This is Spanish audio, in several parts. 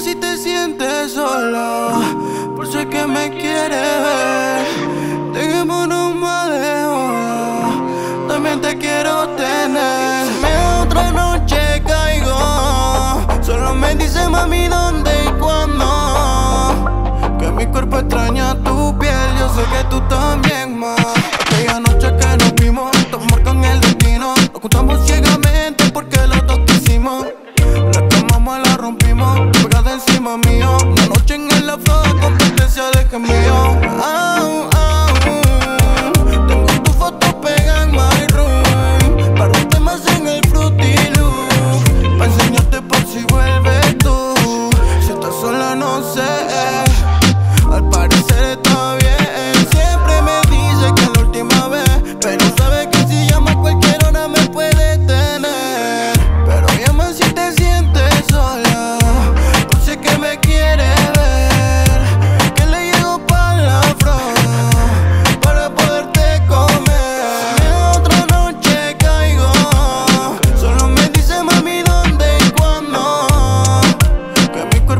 si te sientes solo, por si que me quieres. la floja competencia de que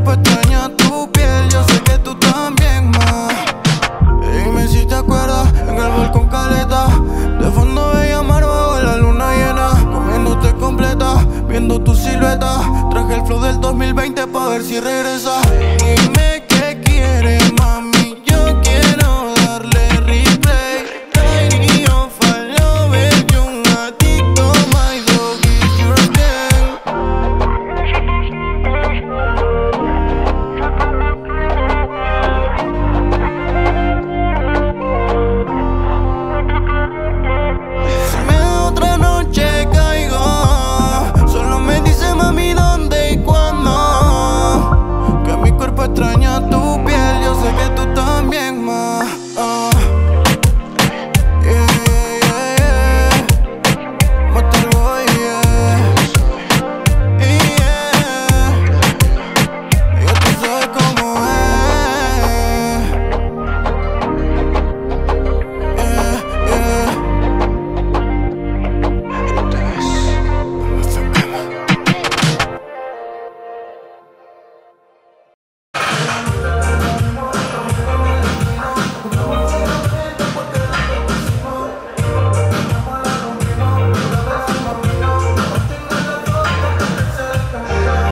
pestañas, tu piel, yo sé que tú también más. Dime si te acuerdas, en el balcón caleta, de fondo veía mar bajo la luna llena, comiéndote completa, viendo tu silueta, traje el flow del 2020 pa' ver si regresa.